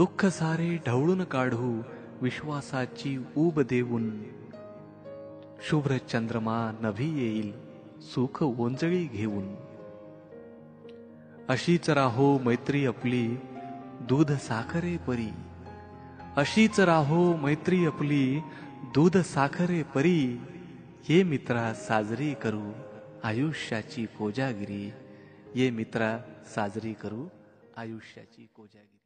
दुःख सारे ढवळून काढू विश्वासाची ऊब देऊन. शुभ्र चंद्रमा नभी येईल सुख ओंजळी घेऊन. अशीच राहो मैत्री आपली दूध साखरे परी. अशीच राहो मैत्री आपली दूध साखरे परी. ये मित्रा साजरी करू आयुष्याची कोजागिरी. ये मित्रा साजरी करू आयुष्याची कोजागिरी.